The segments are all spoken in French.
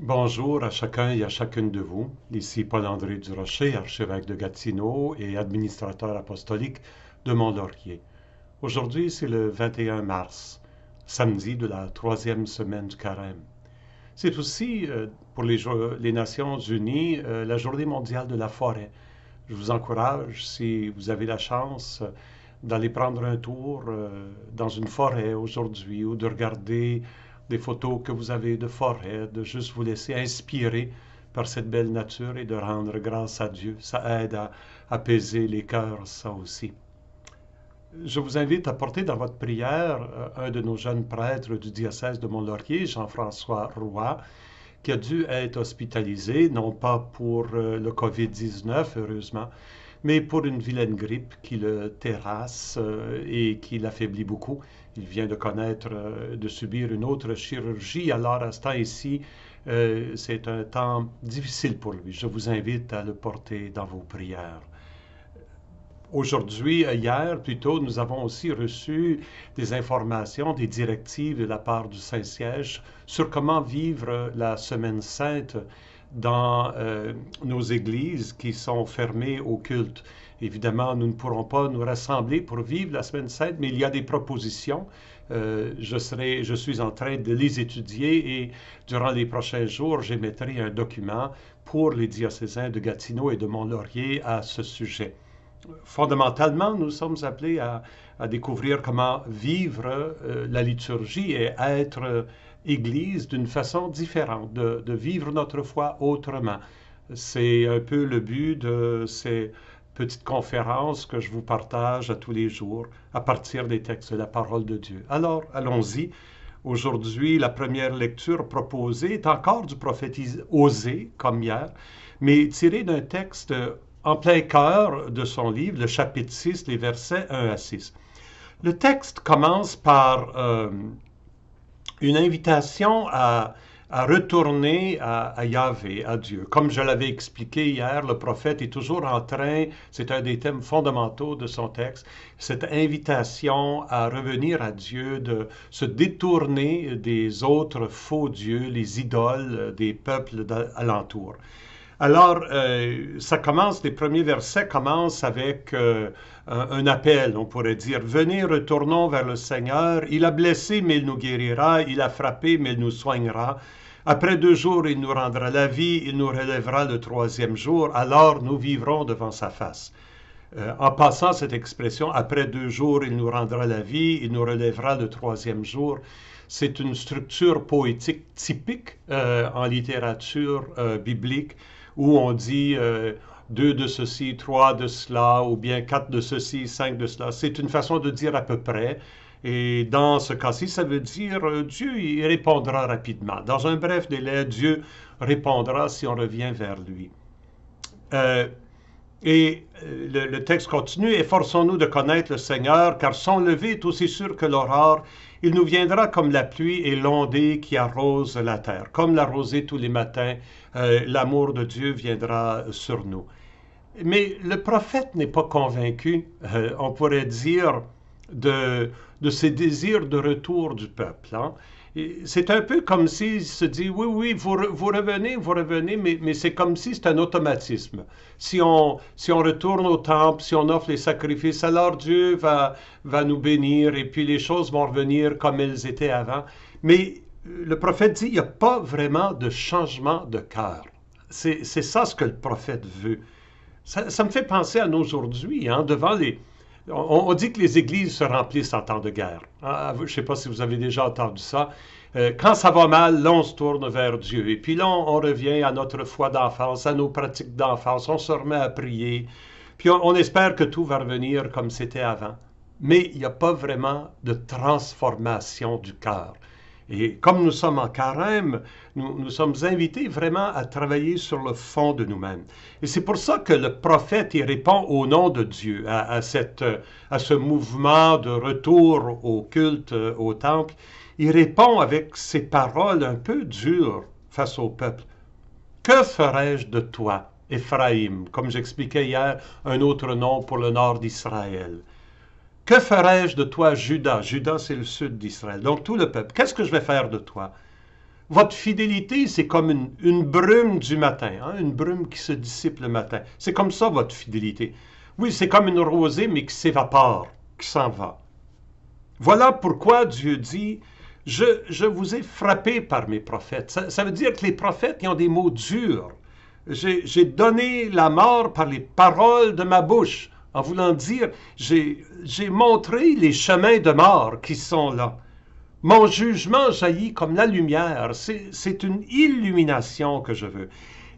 Bonjour à chacun et à chacune de vous. Ici Paul-André Durocher, archevêque de Gatineau et administrateur apostolique de Mont-Laurier. Aujourd'hui, c'est le 21 mars, samedi de la troisième semaine du carême. C'est aussi, euh, pour les, Nations Unies, euh, la journée mondiale de la forêt. Je vous encourage, si vous avez la chance, d'aller prendre un tour euh, dans une forêt aujourd'hui ou de regarder des photos que vous avez de forêt, de juste vous laisser inspirer par cette belle nature et de rendre grâce à Dieu. Ça aide à apaiser les cœurs, ça aussi. Je vous invite à porter dans votre prière euh, un de nos jeunes prêtres du diocèse de Mont-Laurier, Jean-François Roy, qui a dû être hospitalisé, non pas pour euh, le COVID-19, heureusement, mais pour une vilaine grippe qui le terrasse euh, et qui l'affaiblit beaucoup. Il vient de connaître, euh, de subir une autre chirurgie, alors à ce temps-ci, euh, c'est un temps difficile pour lui. Je vous invite à le porter dans vos prières. Aujourd'hui, hier plutôt, nous avons aussi reçu des informations, des directives de la part du Saint-Siège sur comment vivre la Semaine sainte dans euh, nos églises qui sont fermées au culte. Évidemment, nous ne pourrons pas nous rassembler pour vivre la semaine sainte, mais il y a des propositions. Euh, je, serai, je suis en train de les étudier et durant les prochains jours, j'émettrai un document pour les diocésains de Gatineau et de Mont-Laurier à ce sujet. Fondamentalement, nous sommes appelés à, découvrir comment vivre euh, la liturgie et être Église d'une façon différente, de, vivre notre foi autrement. C'est un peu le but de ces petites conférences que je vous partage à tous les jours à partir des textes de la parole de Dieu. Alors, allons-y. Aujourd'hui, la première lecture proposée est encore du prophète Osée, comme hier, mais tirée d'un texte en plein cœur de son livre, le chapitre 6, les versets 1 à 6. Le texte commence par euh, une invitation à, retourner à, à, Yahvé, à Dieu. Comme je l'avais expliqué hier, le prophète est toujours en train, c'est un des thèmes fondamentaux de son texte, cette invitation à revenir à Dieu, de se détourner des autres faux dieux, les idoles des peuples alentour. Alors, euh, ça commence, les premiers versets commencent avec euh, un appel, on pourrait dire, venez, retournons vers le Seigneur. Il a blessé, mais il nous guérira. Il a frappé, mais il nous soignera. Après deux jours, il nous rendra la vie. Il nous relèvera le troisième jour. Alors, nous vivrons devant sa face. Euh, en passant cette expression, après deux jours, il nous rendra la vie. Il nous relèvera le troisième jour. C'est une structure poétique typique en littérature biblique où on dit euh, deux de ceci, trois de cela, ou bien quatre de ceci, cinq de cela. C'est une façon de dire à peu près. Et dans ce cas-ci, ça veut dire euh, Dieu répondra rapidement. Dans un bref délai, Dieu répondra si on revient vers lui. Euh, et euh, le, texte continue, Efforçons-nous de connaître le Seigneur, car son lever est aussi sûr que l'aurore. Il nous viendra comme la pluie et l'ondée qui arrose la terre. Comme la rosée tous les matins, euh, l'amour de Dieu viendra sur nous. Mais le prophète n'est pas convaincu, euh, on pourrait dire, de, de désirs de retour du peuple. Hein? C'est un peu comme s'il se dit, oui, oui, vous, revenez, vous revenez, mais, c'est comme si c'est un automatisme. Si on, si on retourne au temple, si on offre les sacrifices, alors Dieu va, va nous bénir et puis les choses vont revenir comme elles étaient avant. Mais le prophète dit, il n'y a pas vraiment de changement de cœur. C'est ça ce que le prophète veut. Ça, ça me fait penser à nous aujourd'hui, hein, devant les, on, dit que les églises se remplissent en temps de guerre. Ah, je ne sais pas si vous avez déjà entendu ça. Euh, quand ça va mal, là, on se tourne vers Dieu. Et puis là, on, revient à notre foi d'enfance, à nos pratiques d'enfance. On se remet à prier. Puis on, on espère que tout va revenir comme c'était avant. Mais il n'y a pas vraiment de transformation du cœur. Et comme nous sommes en carême, nous, sommes invités vraiment à travailler sur le fond de nous-mêmes. Et c'est pour ça que le prophète y répond au nom de Dieu, à, cette, à ce mouvement de retour au culte, au temple. Il répond avec ces paroles un peu dures face au peuple. Que ferais-je de toi, Éphraïm, comme j'expliquais hier, un autre nom pour le nord d'Israël? Que ferai-je de toi, Judas Judas, c'est le sud d'Israël. Donc tout le peuple. Qu'est-ce que je vais faire de toi? Votre fidélité, c'est comme une, brume du matin, hein, une brume qui se dissipe le matin. C'est comme ça votre fidélité. Oui, c'est comme une rosée, mais qui s'évapore, qui s'en va. Voilà pourquoi Dieu dit, je, vous ai frappé par mes prophètes. Ça, veut dire que les prophètes, ils ont des mots durs. J'ai donné la mort par les paroles de ma bouche, en voulant dire, j'ai montré les chemins de mort qui sont là. Mon jugement jaillit comme la lumière. C'est une illumination que je veux.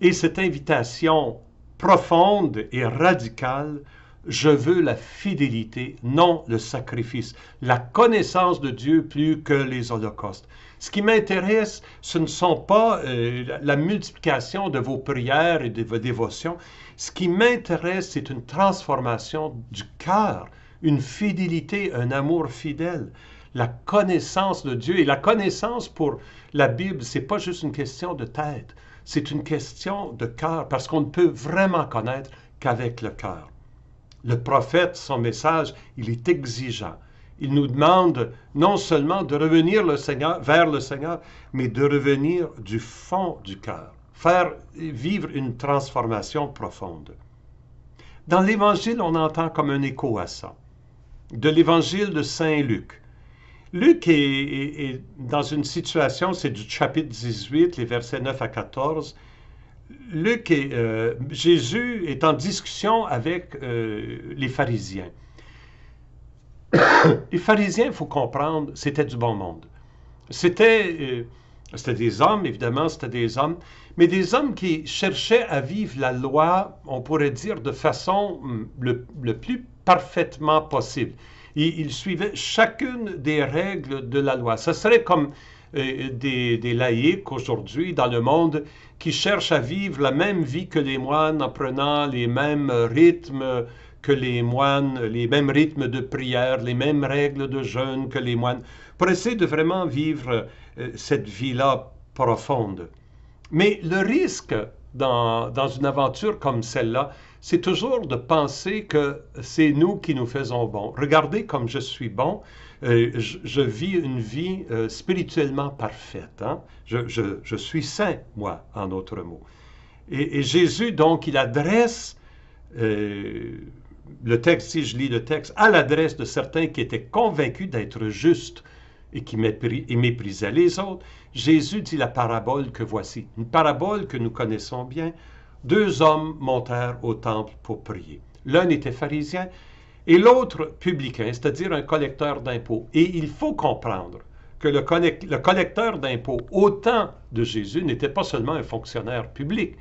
Et cette invitation profonde et radicale, je veux la fidélité, non le sacrifice, la connaissance de Dieu plus que les holocaustes. Ce qui m'intéresse, ce ne sont pas euh, la multiplication de vos prières et de vos dévotions. Ce qui m'intéresse, c'est une transformation du cœur, une fidélité, un amour fidèle, la connaissance de Dieu. Et la connaissance pour la Bible, c'est pas juste une question de tête, c'est une question de cœur, parce qu'on ne peut vraiment connaître qu'avec le cœur. Le prophète, son message, il est exigeant. Il nous demande non seulement de revenir vers le Seigneur, mais de revenir du fond du cœur, faire vivre une transformation profonde. Dans l'Évangile, on entend comme un écho à ça. De l'Évangile de Saint Luc. Luc est, dans une situation, c'est du chapitre 18, les versets 9 à 14. Luc et euh, Jésus est en discussion avec euh, les pharisiens. les pharisiens, il faut comprendre, c'était du bon monde. C'était euh, c'était des hommes, évidemment, c'était des hommes, mais des hommes qui cherchaient à vivre la loi, on pourrait dire, de façon hum, le, plus parfaitement possible il suivait chacune des règles de la loi. Ce serait comme euh, des, des, laïcs aujourd'hui dans le monde qui cherchent à vivre la même vie que les moines en prenant les mêmes rythmes que les moines, les mêmes rythmes de prière, les mêmes règles de jeûne que les moines, pour essayer de vraiment vivre euh, cette vie-là profonde. Mais le risque dans, dans une aventure comme celle-là, c'est toujours de penser que c'est nous qui nous faisons bon. Regardez comme je suis bon. Euh, je, vis une vie euh, spirituellement parfaite. Hein. Je, suis saint, moi, en d'autres mots. Et, Jésus, donc, il adresse le texte, si je lis le texte, à l'adresse de certains qui étaient convaincus d'être justes et qui méprisaient les autres. Jésus dit la parabole que voici, une parabole que nous connaissons bien deux hommes montèrent au temple pour prier. L'un était pharisien et l'autre publicain, c'est-à-dire un collecteur d'impôts. Et il faut comprendre que le, collecteur d'impôts au temps de Jésus n'était pas seulement un fonctionnaire public,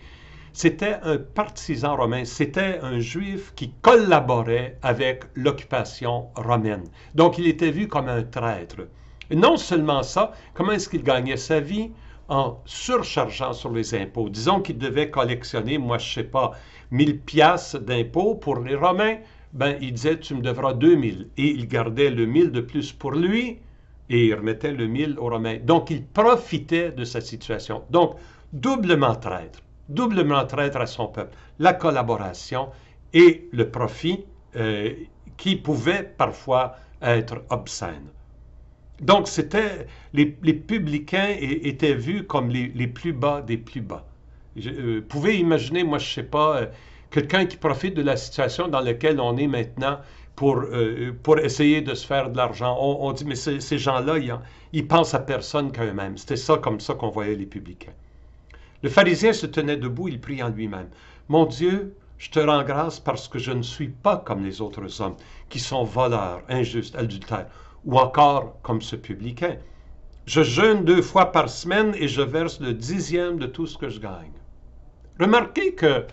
c'était un partisan romain, c'était un juif qui collaborait avec l'occupation romaine. Donc il était vu comme un traître. Et non seulement ça, comment est-ce qu'il gagnait sa vie? En surchargeant sur les impôts. Disons qu'il devait collectionner, moi je sais pas, 1000 piastres d'impôts pour les Romains, ben il disait tu me devras 2000 et il gardait le 1000 de plus pour lui et il remettait le 1000 aux Romains. Donc il profitait de cette situation. Donc doublement traître, doublement traître à son peuple, la collaboration et le profit euh, qui pouvait parfois être obscène. Donc, c'était les, publicains étaient vus comme les, plus bas des plus bas. Vous euh, pouvez imaginer, moi, je ne sais pas, euh, quelqu'un qui profite de la situation dans laquelle on est maintenant pour, pour essayer de se faire de l'argent. On, dit, mais ces gens-là, ils, ils, pensent à personne qu'à eux-mêmes. C'était ça comme ça qu'on voyait les publicains. Le pharisien se tenait debout, il prie en lui-même. Mon Dieu, je te rends grâce parce que je ne suis pas comme les autres hommes qui sont voleurs, injustes, adultères ou encore comme ce publicain. Je jeûne deux fois par semaine et je verse le dixième de tout ce que je gagne. Remarquez que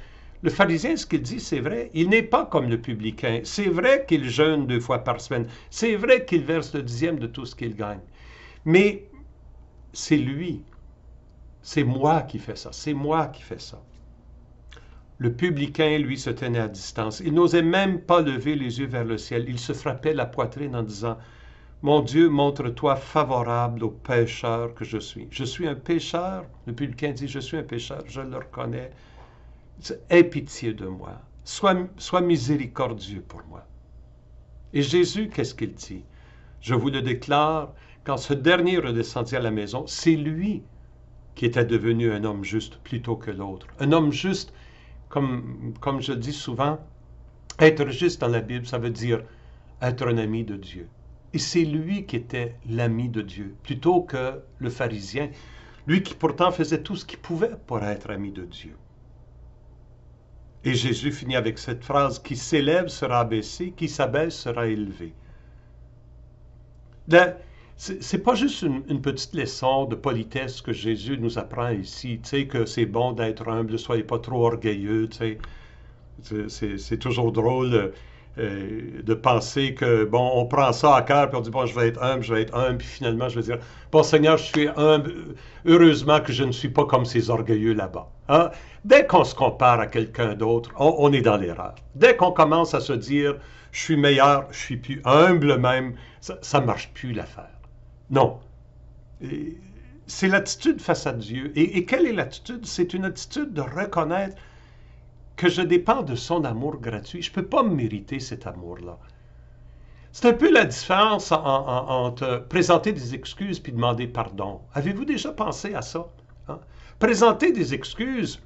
le pharisien, ce qu'il dit, c'est vrai. Il n'est pas comme le publicain. C'est vrai qu'il jeûne deux fois par semaine. C'est vrai qu'il verse le dixième de tout ce qu'il gagne. Mais c'est lui. C'est moi qui fais ça. C'est moi qui fais ça. Le publicain, lui, se tenait à distance. Il n'osait même pas lever les yeux vers le ciel. Il se frappait la poitrine en disant mon Dieu, montre-toi favorable au pécheur que je suis. Je suis un pécheur. Le publicain dit, je suis un pécheur, je le reconnais. Aie pitié de moi. Sois, sois miséricordieux pour moi. Et Jésus, qu'est-ce qu'il dit? Je vous le déclare, quand ce dernier redescendit à la maison, c'est lui qui était devenu un homme juste plutôt que l'autre. Un homme juste, comme, comme je dis souvent, être juste dans la Bible, ça veut dire être un ami de Dieu. Et c'est lui qui était l'ami de Dieu, plutôt que le pharisien, lui qui pourtant faisait tout ce qu'il pouvait pour être ami de Dieu. Et Jésus finit avec cette phrase, qui s'élève sera abaissé, qui s'abaisse sera élevé. C'est pas juste une, petite leçon de politesse que Jésus nous apprend ici, tu sais, que c'est bon d'être humble, ne soyez pas trop orgueilleux, tu sais. C'est toujours drôle euh, de penser que, bon, on prend ça à cœur, puis on dit, bon, je vais être humble, je vais être humble, puis finalement, je vais dire, bon, Seigneur, je suis humble, heureusement que je ne suis pas comme ces orgueilleux là-bas. Hein? Dès qu'on se compare à quelqu'un d'autre, on, est dans l'erreur. Dès qu'on commence à se dire, je suis meilleur, je suis plus humble même, ça ne marche plus l'affaire. Non. C'est l'attitude face à Dieu. et quelle est l'attitude? C'est une attitude de reconnaître que je dépends de son amour gratuit. Je ne peux pas mériter cet amour-là. C'est un peu la différence entre présenter des excuses puis demander pardon. Avez-vous déjà pensé à ça? Hein? Présenter des excuses,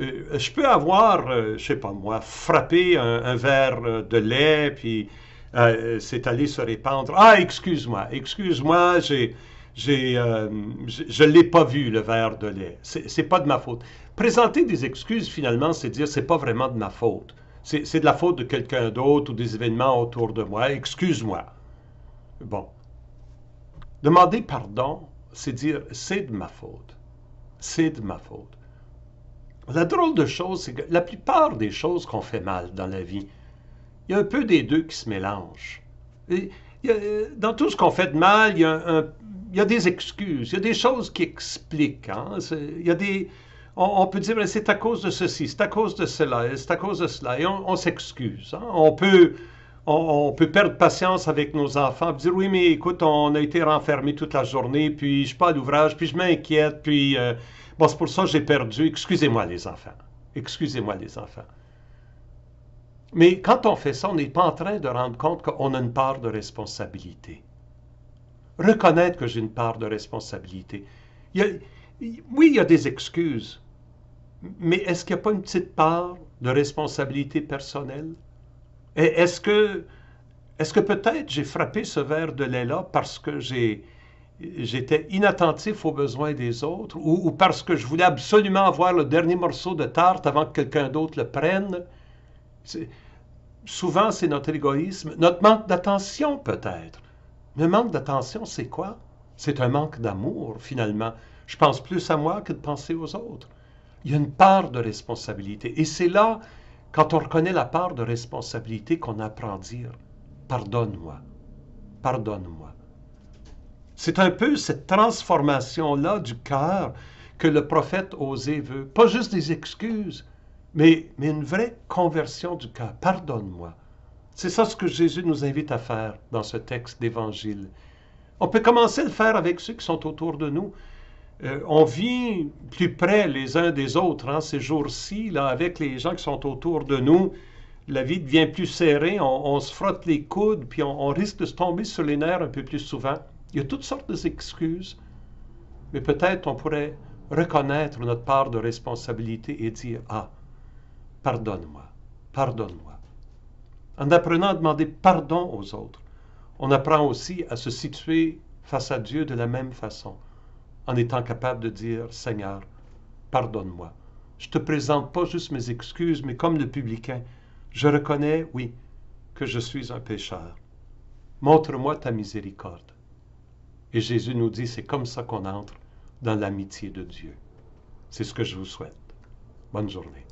euh, je peux avoir, je euh, je sais pas moi, frappé un, verre de lait, puis euh, c'est allé se répandre. Ah, excuse-moi, excuse-moi, j'ai, j'ai, je ne l'ai pas vu, le verre de lait. C'est, pas de ma faute. Présenter des excuses, finalement, c'est dire c'est pas vraiment de ma faute. C'est de la faute de quelqu'un d'autre ou des événements autour de moi. Excuse-moi. Bon. Demander pardon, c'est dire c'est de ma faute. C'est de ma faute. La drôle de chose, c'est que la plupart des choses qu'on fait mal dans la vie, il y a un peu des deux qui se mélangent. dans tout ce qu'on fait de mal, il y, a des excuses, il y a des choses qui expliquent. Hein. On, peut dire, c'est à cause de ceci, c'est à cause de cela, c'est à cause de cela, et on, s'excuse. Hein. On, peut, perdre patience avec nos enfants, dire, oui, mais écoute, on a été renfermés toute la journée, puis je pas à l'ouvrage, puis je m'inquiète, puis, euh, c'est pour ça que j'ai perdu. Excusez-moi, les enfants. Excusez-moi, les enfants. Mais quand on fait ça, on n'est pas en train de rendre compte qu'on a une part de responsabilité. Reconnaître que j'ai une part de responsabilité. oui, il y a des excuses, mais est-ce qu'il n'y a pas une petite part de responsabilité personnelle? Est-ce que, est que peut-être j'ai frappé ce verre de lait-là parce que j'étais inattentif aux besoins des autres ou, parce que je voulais absolument avoir le dernier morceau de tarte avant que quelqu'un d'autre le prenne? Souvent, c'est notre égoïsme, notre manque d'attention peut-être. Le manque d'attention, c'est quoi? C'est un manque d'amour, finalement. Je pense plus à moi que de penser aux autres il y a une part de responsabilité. Et c'est là, quand on reconnaît la part de responsabilité, qu'on apprend à dire pardonne-moi, pardonne-moi. C'est un peu cette transformation-là du cœur que le prophète Osée veut. Pas juste des excuses, mais, une vraie conversion du cœur. Pardonne-moi. C'est ça ce que Jésus nous invite à faire dans ce texte d'évangile. On peut commencer à le faire avec ceux qui sont autour de nous. Euh, on vit plus près les uns des autres hein, ces jours-ci, avec les gens qui sont autour de nous. La vie devient plus serrée, on, se frotte les coudes, puis on, risque de se tomber sur les nerfs un peu plus souvent. Il y a toutes sortes d'excuses, mais peut-être on pourrait reconnaître notre part de responsabilité et dire Ah, pardonne-moi, pardonne-moi. En apprenant à demander pardon aux autres, on apprend aussi à se situer face à Dieu de la même façon en étant capable de dire, Seigneur, pardonne-moi. Je te présente pas juste mes excuses, mais comme le publicain, je reconnais, oui, que je suis un pécheur. Montre-moi ta miséricorde. Et Jésus nous dit, c'est comme ça qu'on entre dans l'amitié de Dieu. C'est ce que je vous souhaite. Bonne journée.